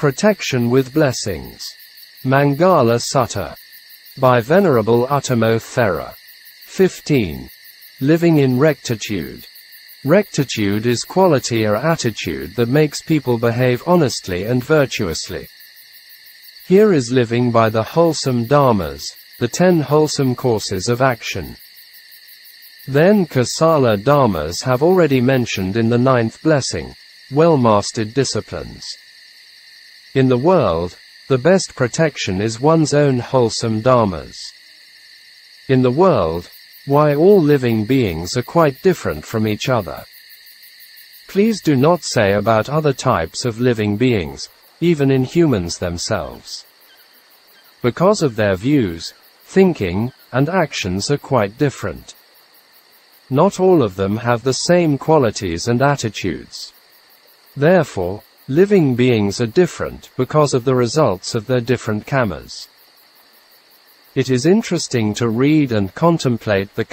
Protection with Blessings. Mangala Sutta. By Venerable Uttamo Thera. 15. Living in Rectitude. Rectitude is quality or attitude that makes people behave honestly and virtuously. Here is living by the wholesome dharmas, the ten wholesome courses of action. Then Kusala dharmas have already mentioned in the ninth blessing, well-mastered disciplines. In the world, the best protection is one's own wholesome dharmas. In the world, why all living beings are quite different from each other. Please do not say about other types of living beings, even in humans themselves. Because of their views, thinking, and actions are quite different. Not all of them have the same qualities and attitudes. Therefore, Living beings are different because of the results of their different kammas. It is interesting to read and contemplate the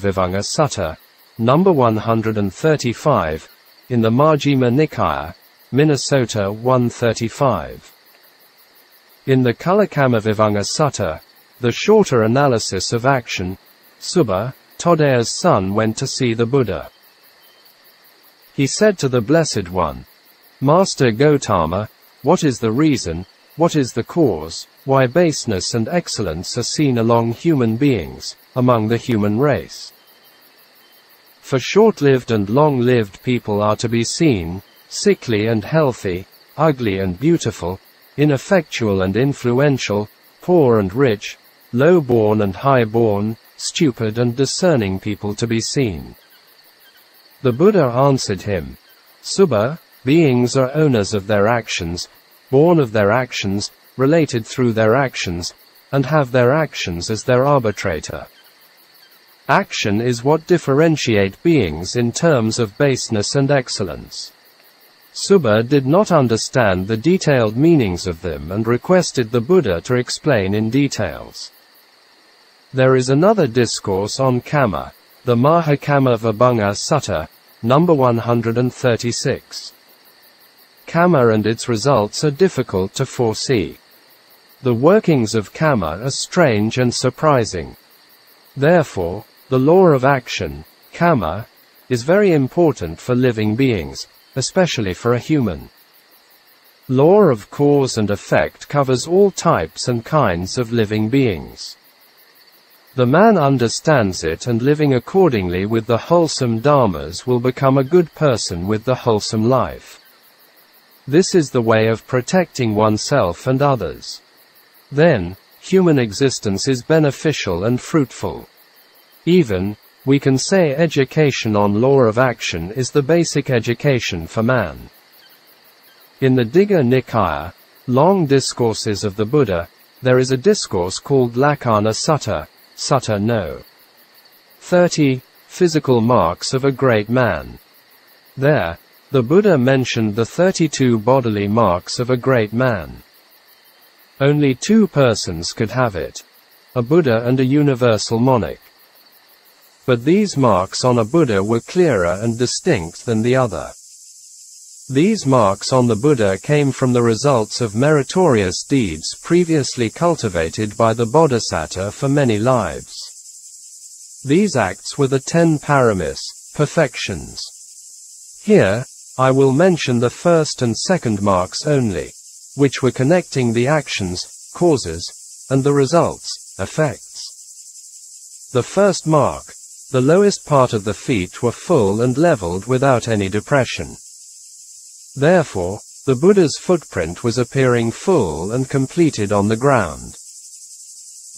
Vibhanga Sutta, number 135, in the Majjhima Nikaya, Minnesota 135. In the Vibhanga Sutta, the shorter analysis of action, Subha, Todeyya's son went to see the Buddha. He said to the Blessed One, Master Gotama, what is the reason, what is the cause, why baseness and excellence are seen along human beings, among the human race? For short-lived and long-lived people are to be seen, sickly and healthy, ugly and beautiful, ineffectual and influential, poor and rich, low-born and high-born, stupid and discerning people to be seen. The Buddha answered him, Subha, Beings are owners of their actions, born of their actions, related through their actions, and have their actions as their arbitrator. Action is what differentiate beings in terms of baseness and excellence. Subha did not understand the detailed meanings of them and requested the Buddha to explain in details. There is another discourse on Kamma, the Mahakamma Vibhanga Sutta, number 136. Kamma and its results are difficult to foresee. The workings of Kamma are strange and surprising. Therefore, the law of action, Kamma, is very important for living beings, especially for a human. Law of cause and effect covers all types and kinds of living beings. The man understands it and living accordingly with the wholesome dharmas will become a good person with the wholesome life. This is the way of protecting oneself and others. Then, human existence is beneficial and fruitful. Even, we can say education on law of action is the basic education for man. In the Digha Nikaya, long discourses of the Buddha, there is a discourse called Lakkhana Sutta, Sutta no. 30. Physical marks of a great man. There, the Buddha mentioned the 32 bodily marks of a great man. Only two persons could have it. A Buddha and a universal monarch. But these marks on a Buddha were clearer and distinct than the other. These marks on the Buddha came from the results of meritorious deeds previously cultivated by the Bodhisattva for many lives. These acts were the ten paramis, perfections. Here, I will mention the first and second marks only, which were connecting the actions, causes, and the results, effects. The first mark, the lowest part of the feet were full and leveled without any depression. Therefore, the Buddha's footprint was appearing full and completed on the ground.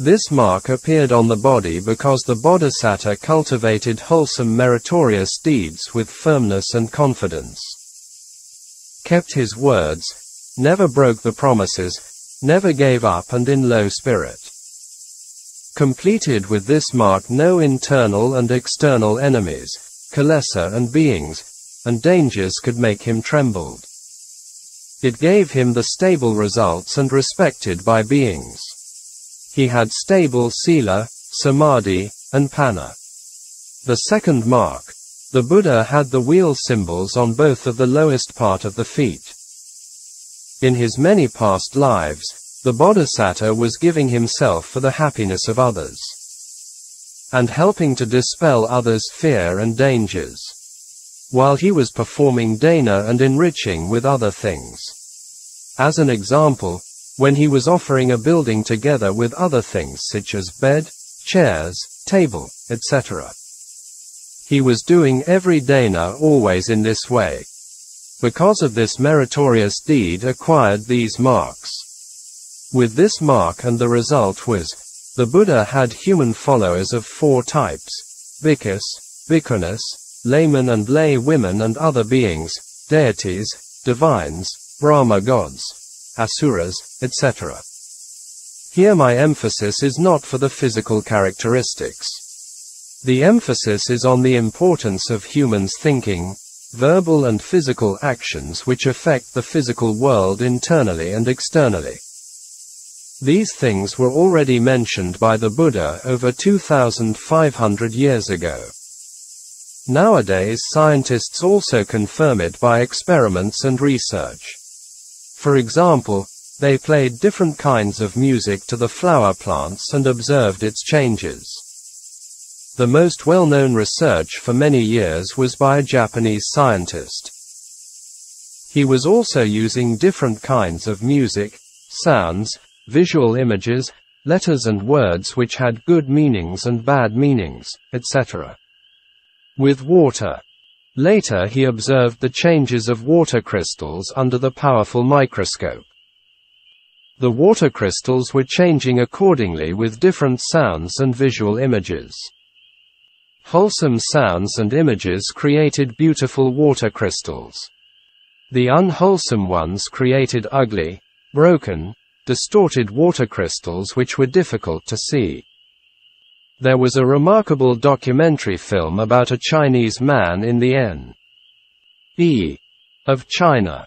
This mark appeared on the body because the Bodhisattva cultivated wholesome meritorious deeds with firmness and confidence. Kept his words, never broke the promises, never gave up and in low spirit. Completed with this mark no internal and external enemies, kilesa and beings, and dangers could make him trembled. It gave him the stable results and respected by beings. He had stable sila, samadhi, and panna. The second mark, the Buddha had the wheel symbols on both of the lowest part of the feet. In his many past lives, the Bodhisattva was giving himself for the happiness of others and helping to dispel others' fear and dangers. While he was performing dana and enriching with other things. As an example, when he was offering a building together with other things such as bed, chairs, table, etc. He was doing every dana always in this way. Because of this meritorious deed acquired these marks. With this mark and the result was, the Buddha had human followers of four types, bhikkhus, bhikkhunis, laymen and lay women and other beings, deities, divines, Brahma gods, asuras, etc. Here my emphasis is not for the physical characteristics. The emphasis is on the importance of humans' thinking, verbal and physical actions which affect the physical world internally and externally. These things were already mentioned by the Buddha over 2,500 years ago. Nowadays scientists also confirm it by experiments and research. For example, they played different kinds of music to the flower plants and observed its changes. The most well-known research for many years was by a Japanese scientist. He was also using different kinds of music, sounds, visual images, letters and words which had good meanings and bad meanings, etc. With water. Later he observed the changes of water crystals under the powerful microscope. The water crystals were changing accordingly with different sounds and visual images. Wholesome sounds and images created beautiful water crystals. The unwholesome ones created ugly, broken, distorted water crystals which were difficult to see. There was a remarkable documentary film about a Chinese man in the N.E. of China.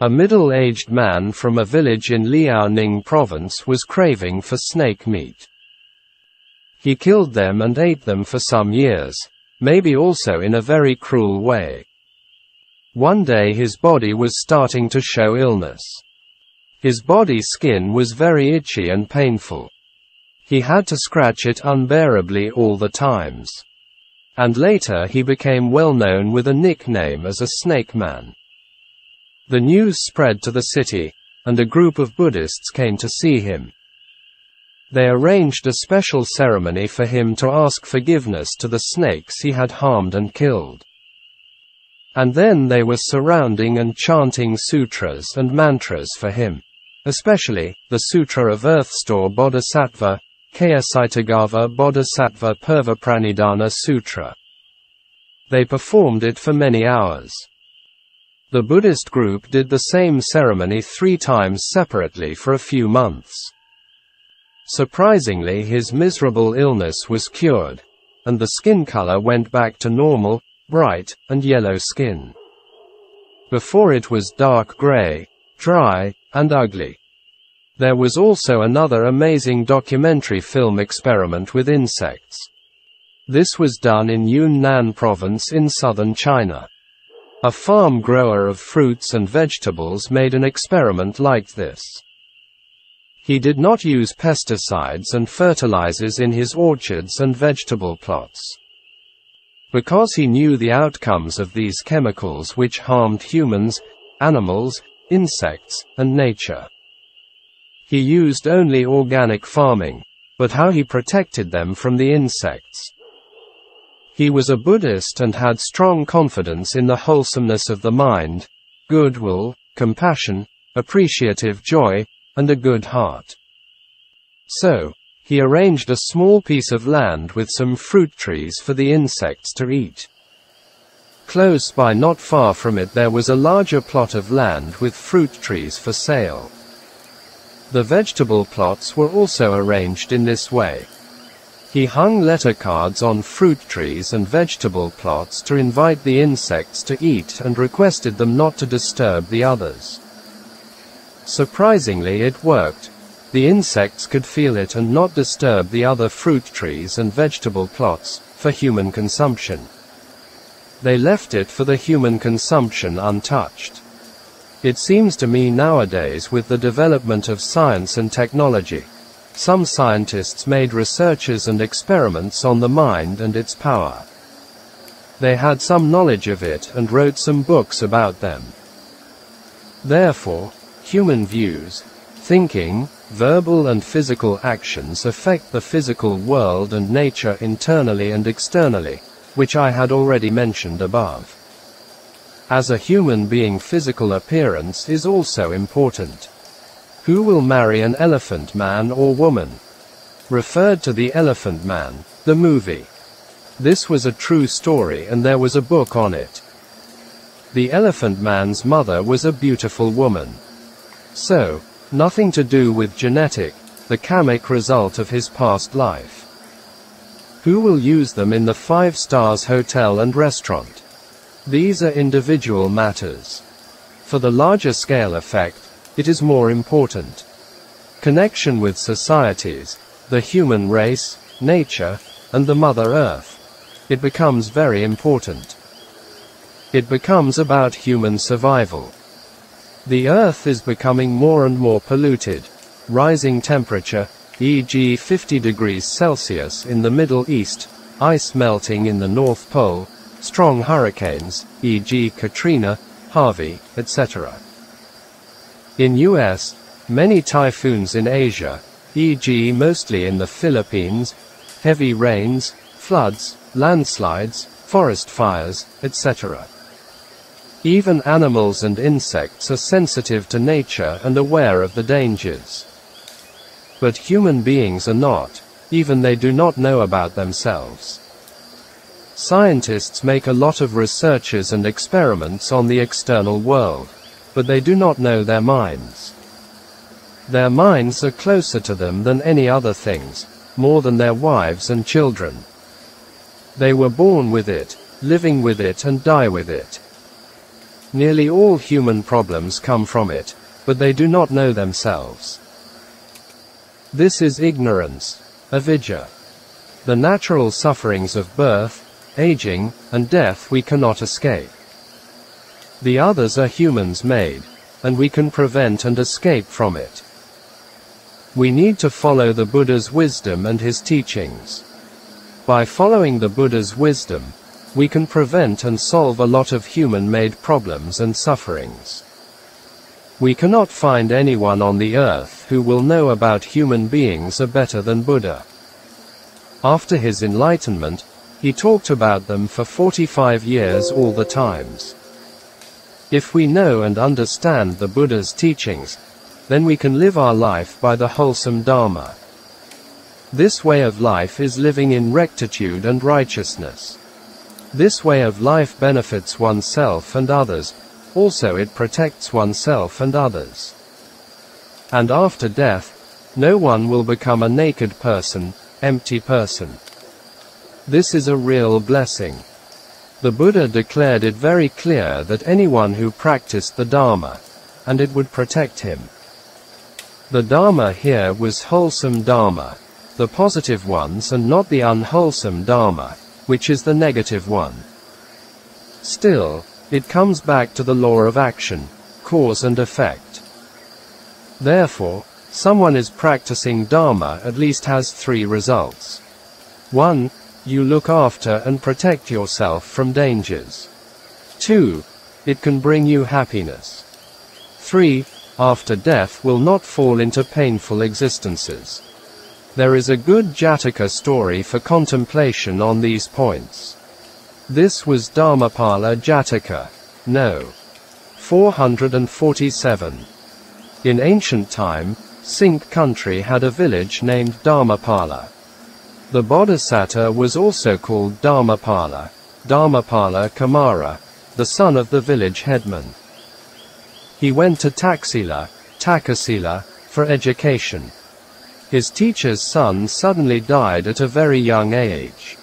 A middle-aged man from a village in Liaoning province was craving for snake meat. He killed them and ate them for some years, maybe also in a very cruel way. One day his body was starting to show illness. His body skin was very itchy and painful. He had to scratch it unbearably all the times. And later he became well known with a nickname as a snake man. The news spread to the city, and a group of Buddhists came to see him. They arranged a special ceremony for him to ask forgiveness to the snakes he had harmed and killed. And then they were surrounding and chanting sutras and mantras for him. Especially, the Sutra of Earthstore Bodhisattva, Ksitigarbha Bodhisattva Purvapranidhana Sutra. They performed it for many hours. The Buddhist group did the same ceremony three times separately for a few months. Surprisingly his miserable illness was cured, and the skin color went back to normal, bright, and yellow skin. Before it was dark gray, dry, and ugly. There was also another amazing documentary film experiment with insects. This was done in Yunnan province in southern China. A farm grower of fruits and vegetables made an experiment like this. He did not use pesticides and fertilizers in his orchards and vegetable plots. Because he knew the outcomes of these chemicals which harmed humans, animals, insects, and nature. He used only organic farming, but how he protected them from the insects. He was a Buddhist and had strong confidence in the wholesomeness of the mind, goodwill, compassion, appreciative joy, and a good heart. So, he arranged a small piece of land with some fruit trees for the insects to eat. Close by not far from it there was a larger plot of land with fruit trees for sale. The vegetable plots were also arranged in this way. He hung letter cards on fruit trees and vegetable plots to invite the insects to eat and requested them not to disturb the others. Surprisingly it worked. The insects could feel it and not disturb the other fruit trees and vegetable plots, for human consumption. They left it for the human consumption untouched. It seems to me nowadays with the development of science and technology, some scientists made researches and experiments on the mind and its power. They had some knowledge of it and wrote some books about them. Therefore, human views, thinking, verbal and physical actions affect the physical world and nature internally and externally, which I had already mentioned above. As a human being physical appearance is also important. Who will marry an elephant man or woman? Referred to the Elephant Man, the movie. This was a true story and there was a book on it. The Elephant Man's mother was a beautiful woman. So, nothing to do with genetic, the karmic result of his past life. Who will use them in the five stars hotel and restaurant? These are individual matters. For the larger scale effect, it is more important. Connection with societies, the human race, nature, and the Mother Earth. It becomes very important. It becomes about human survival. The Earth is becoming more and more polluted. Rising temperature, e.g. 50 degrees Celsius in the Middle East, ice melting in the North Pole, strong hurricanes, e.g. Katrina, Harvey, etc. In US, many typhoons in Asia, e.g. mostly in the Philippines, heavy rains, floods, landslides, forest fires, etc. Even animals and insects are sensitive to nature and aware of the dangers. But human beings are not, even they do not know about themselves. Scientists make a lot of researches and experiments on the external world but they do not know their minds. Their minds are closer to them than any other things, more than their wives and children. They were born with it, living with it and die with it. Nearly all human problems come from it, but they do not know themselves. This is ignorance, avidya. The natural sufferings of birth, aging, and death we cannot escape. The others are humans made, and we can prevent and escape from it. We need to follow the Buddha's wisdom and his teachings. By following the Buddha's wisdom, we can prevent and solve a lot of human-made problems and sufferings. We cannot find anyone on the earth who will know about human beings are better than Buddha. After his enlightenment, he talked about them for 45 years all the times. If we know and understand the Buddha's teachings, then we can live our life by the wholesome Dharma. This way of life is living in rectitude and righteousness. This way of life benefits oneself and others, also it protects oneself and others. And after death, no one will become a naked person, empty person. This is a real blessing. The Buddha declared it very clear that anyone who practiced the Dharma, and it would protect him. The Dharma here was wholesome Dharma, the positive ones and not the unwholesome Dharma, which is the negative one. Still, it comes back to the law of action, cause and effect. Therefore, someone is practicing Dharma at least has three results. 1. You look after and protect yourself from dangers. 2. It can bring you happiness. 3. After death will not fall into painful existences. There is a good Jataka story for contemplation on these points. This was Dharmapala Jataka. No. 447. In ancient time, Sink country had a village named Dharmapala. The Bodhisattva was also called Dharmapala, Dharmapala Kumara, the son of the village headman. He went to Taxila, Takasila, for education. His teacher's son suddenly died at a very young age.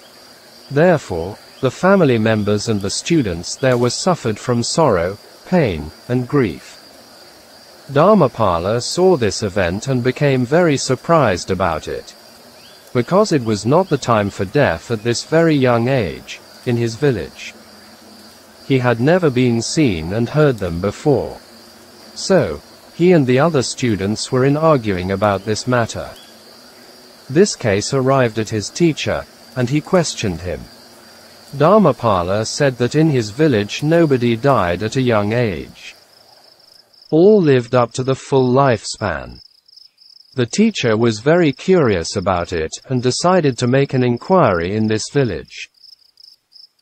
Therefore, the family members and the students there were suffered from sorrow, pain, and grief. Dharmapala saw this event and became very surprised about it because it was not the time for death at this very young age, in his village. He had never been seen and heard them before. So, he and the other students were in arguing about this matter. This case arrived at his teacher, and he questioned him. Dharmapala said that in his village nobody died at a young age. All lived up to the full lifespan. The teacher was very curious about it and decided to make an inquiry in this village.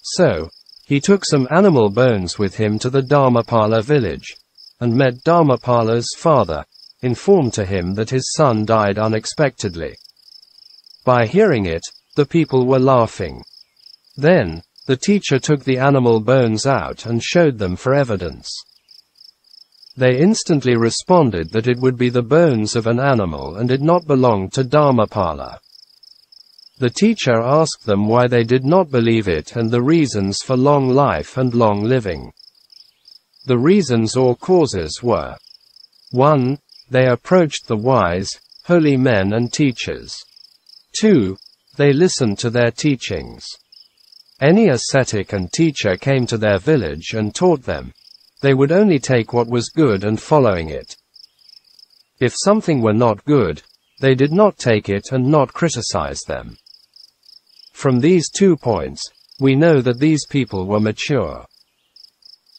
So, he took some animal bones with him to the Dharmapala village, and met Dharmapala's father, informed to him that his son died unexpectedly. By hearing it, the people were laughing. Then, the teacher took the animal bones out and showed them for evidence. They instantly responded that it would be the bones of an animal and did not belong to Dharmapala. The teacher asked them why they did not believe it and the reasons for long life and long living. The reasons or causes were 1. They approached the wise, holy men and teachers. 2. They listened to their teachings. Any ascetic and teacher came to their village and taught them, they would only take what was good and following it. If something were not good, they did not take it and not criticize them. From these two points, we know that these people were mature.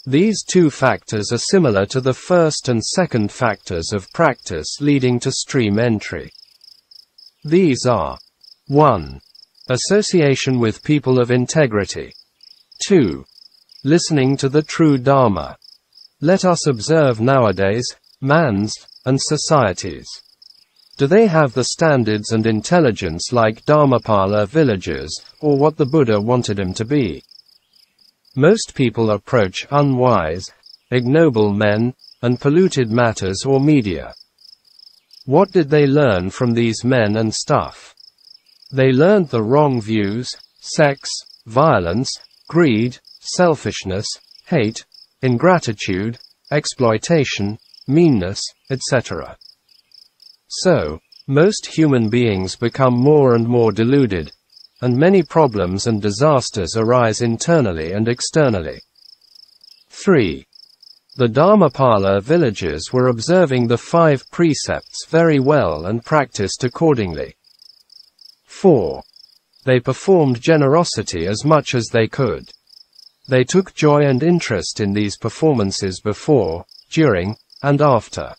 These two factors are similar to the first and second factors of practice leading to stream entry. These are 1. Association with people of integrity. 2. Listening to the true Dharma. Let us observe nowadays, mans, and societies. Do they have the standards and intelligence like Dharmapala villagers, or what the Buddha wanted them to be? Most people approach unwise, ignoble men, and polluted matters or media. What did they learn from these men and stuff? They learned the wrong views, sex, violence, greed, selfishness, hate, ingratitude, exploitation, meanness, etc. So, most human beings become more and more deluded, and many problems and disasters arise internally and externally. 3. The Dharmapala villagers were observing the five precepts very well and practiced accordingly. 4. They performed generosity as much as they could. They took joy and interest in these performances before, during, and after.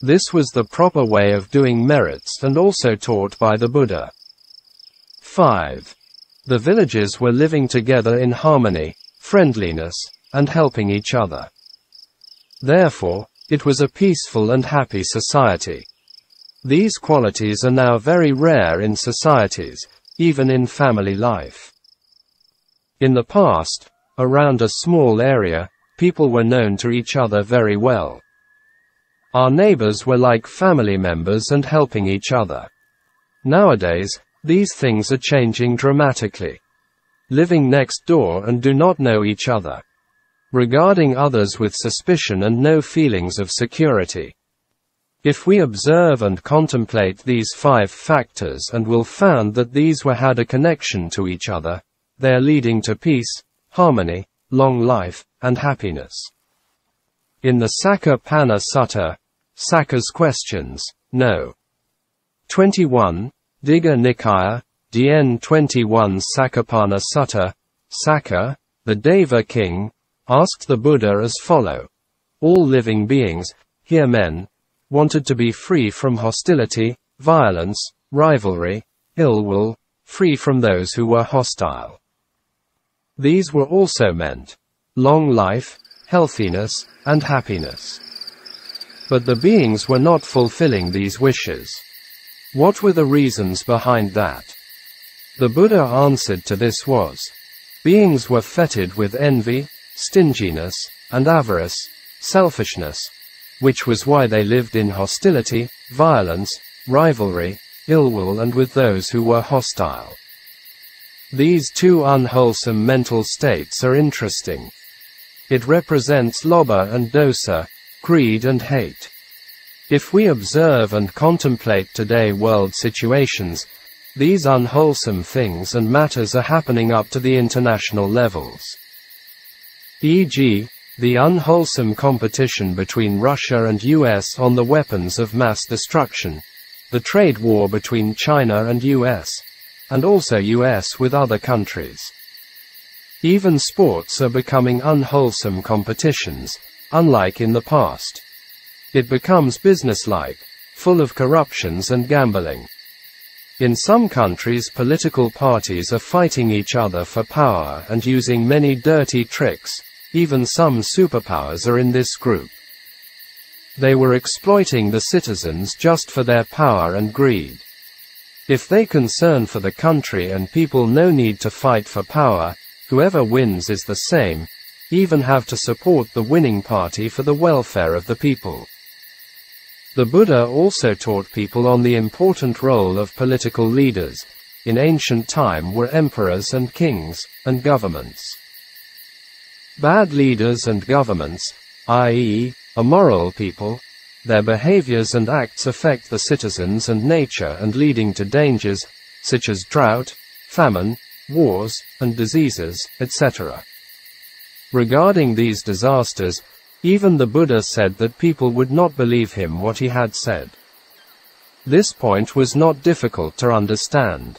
This was the proper way of doing merits and also taught by the Buddha. 5. The villagers were living together in harmony, friendliness, and helping each other. Therefore, it was a peaceful and happy society. These qualities are now very rare in societies, even in family life. In the past, around a small area, people were known to each other very well. Our neighbors were like family members and helping each other. Nowadays, these things are changing dramatically. Living next door and do not know each other. Regarding others with suspicion and no feelings of security. If we observe and contemplate these five factors and will found that these were had a connection to each other, they are leading to peace, harmony, long life, and happiness. In the Sakka Panna Sutta, Sakka's questions, no. 21, Digha Nikaya, DN 21 Sakkapanna Sutta, Sakka, the Deva king, asked the Buddha as follow. All living beings, here men, wanted to be free from hostility, violence, rivalry, ill will, free from those who were hostile. These were also meant long life, healthiness, and happiness. But the beings were not fulfilling these wishes. What were the reasons behind that? The Buddha answered to this was, beings were fettered with envy, stinginess, and avarice, selfishness, which was why they lived in hostility, violence, rivalry, ill will and with those who were hostile. These two unwholesome mental states are interesting. It represents lobha and dosa, greed and hate. If we observe and contemplate today world situations, these unwholesome things and matters are happening up to the international levels. E.g., The unwholesome competition between Russia and US on the weapons of mass destruction. The trade war between China and US. And also US with other countries. Even sports are becoming unwholesome competitions, unlike in the past. It becomes businesslike, full of corruptions and gambling. In some countries political parties are fighting each other for power and using many dirty tricks, even some superpowers are in this group. They were exploiting the citizens just for their power and greed. If they concern for the country and people no need to fight for power, whoever wins is the same, even have to support the winning party for the welfare of the people. The Buddha also taught people on the important role of political leaders. In ancient time were emperors and kings, and governments. Bad leaders and governments, i.e., immoral people, their behaviors and acts affect the citizens and nature and leading to dangers, such as drought, famine, wars, and diseases, etc. Regarding these disasters, even the Buddha said that people would not believe him what he had said. This point was not difficult to understand.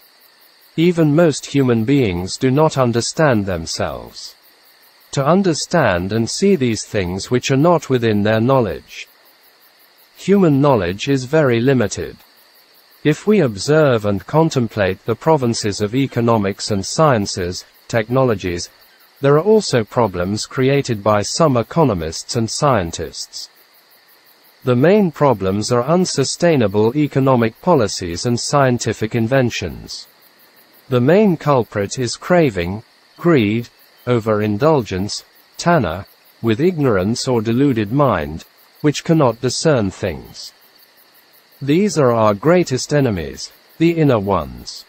Even most human beings do not understand themselves. To understand and see these things which are not within their knowledge. Human knowledge is very limited. If we observe and contemplate the provinces of economics and sciences, technologies, there are also problems created by some economists and scientists. The main problems are unsustainable economic policies and scientific inventions. The main culprit is craving, greed, overindulgence, tanha, with ignorance or deluded mind, which cannot discern things. These are our greatest enemies, the inner ones.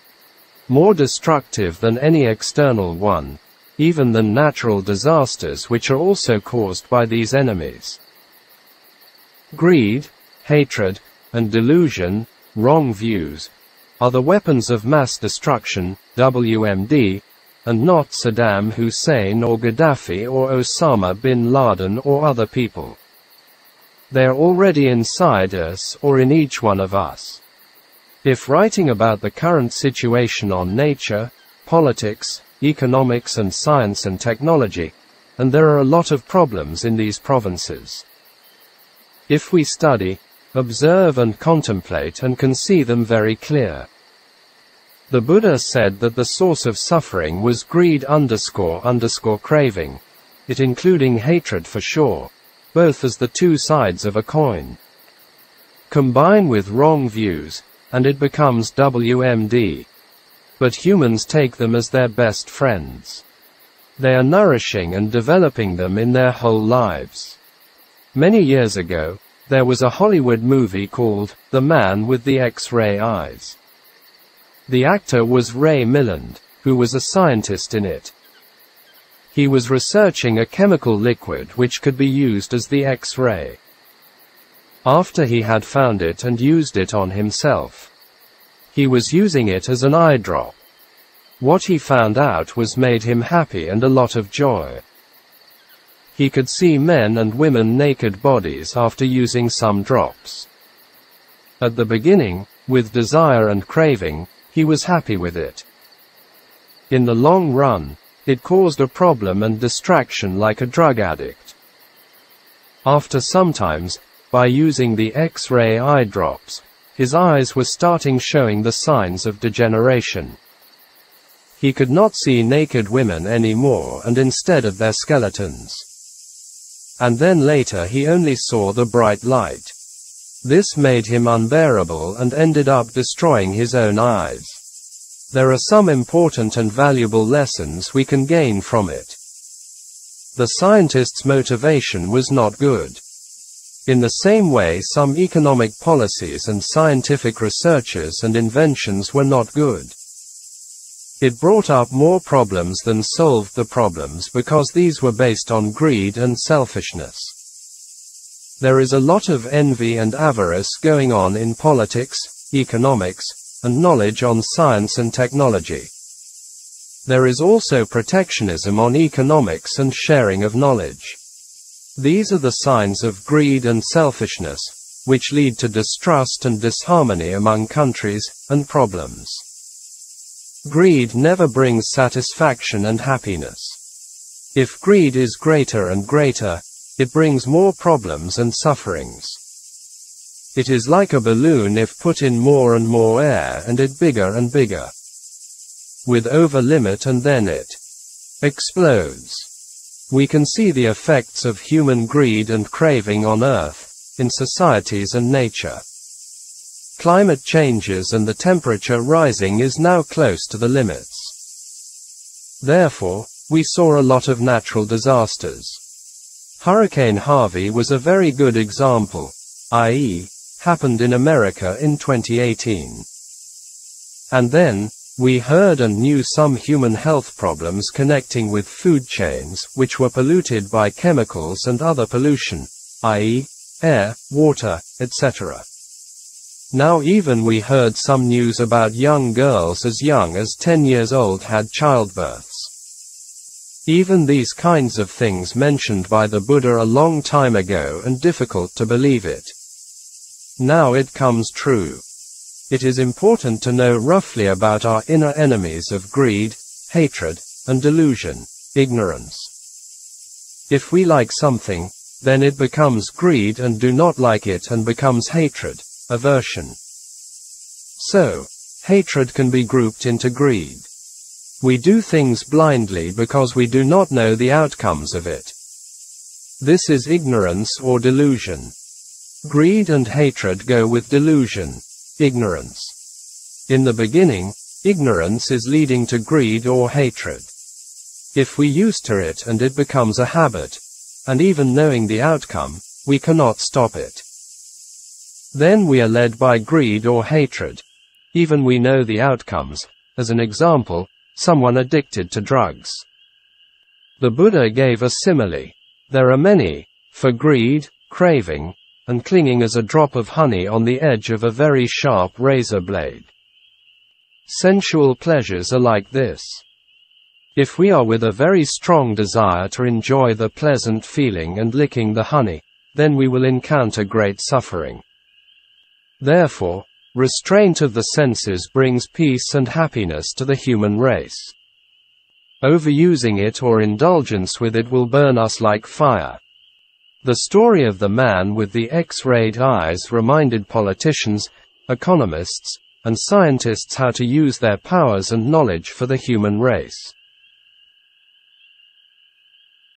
More destructive than any external one, even than natural disasters which are also caused by these enemies. Greed, hatred, and delusion, wrong views, are the weapons of mass destruction, WMD, and not Saddam Hussein or Gaddafi or Osama bin Laden or other people. They are already inside us or in each one of us. If writing about the current situation on nature, politics, economics and science and technology, and there are a lot of problems in these provinces. If we study, observe and contemplate and can see them very clear. The Buddha said that the source of suffering was greed underscore underscore craving, it including hatred for sure, both as the two sides of a coin. Combine with wrong views, and it becomes WMD but humans take them as their best friends. They are nourishing and developing them in their whole lives. Many years ago, there was a Hollywood movie called The Man with the X-Ray Eyes. The actor was Ray Milland, who was a scientist in it. He was researching a chemical liquid which could be used as the X-ray. After he had found it and used it on himself, he was using it as an eye drop. What he found out was made him happy and a lot of joy. He could see men and women naked bodies after using some drops. At the beginning, with desire and craving, he was happy with it. In the long run, it caused a problem and distraction like a drug addict. After sometimes, by using the X-ray eye drops, his eyes were starting showing the signs of degeneration. He could not see naked women anymore and instead of their skeletons. And then later he only saw the bright light. This made him unbearable and ended up destroying his own eyes. There are some important and valuable lessons we can gain from it. The scientist's motivation was not good. In the same way some economic policies and scientific researches and inventions were not good. It brought up more problems than solved the problems because these were based on greed and selfishness. There is a lot of envy and avarice going on in politics, economics, and knowledge on science and technology. There is also protectionism on economics and sharing of knowledge. These are the signs of greed and selfishness, which lead to distrust and disharmony among countries and problems. Greed never brings satisfaction and happiness. If greed is greater and greater, it brings more problems and sufferings. It is like a balloon if put in more and more air and it bigger and bigger. With over limit and then it explodes. We can see the effects of human greed and craving on Earth, in societies and nature. Climate changes and the temperature rising is now close to the limits. Therefore, we saw a lot of natural disasters. Hurricane Harvey was a very good example, i.e., happened in America in 2018. And then, we heard and knew some human health problems connecting with food chains, which were polluted by chemicals and other pollution, i.e., air, water, etc. Now even we heard some news about young girls as young as 10 years old had childbirths. Even these kinds of things mentioned by the Buddha a long time ago and difficult to believe it. Now it comes true. It is important to know roughly about our inner enemies of greed, hatred, and delusion, ignorance. If we like something, then it becomes greed and do not like it and becomes hatred aversion. So, hatred can be grouped into greed. We do things blindly because we do not know the outcomes of it. This is ignorance or delusion. Greed and hatred go with delusion, ignorance. In the beginning, ignorance is leading to greed or hatred. If we used to it and it becomes a habit, and even knowing the outcome, we cannot stop it. Then we are led by greed or hatred. Even we know the outcomes. As an example, someone addicted to drugs. The Buddha gave a simile. There are many, for greed, craving, and clinging as a drop of honey on the edge of a very sharp razor blade. Sensual pleasures are like this. If we are with a very strong desire to enjoy the pleasant feeling and licking the honey, then we will encounter great suffering. Therefore, restraint of the senses brings peace and happiness to the human race. Overusing it or indulgence with it will burn us like fire. The story of the man with the X-rayed eyes reminded politicians, economists, and scientists how to use their powers and knowledge for the human race.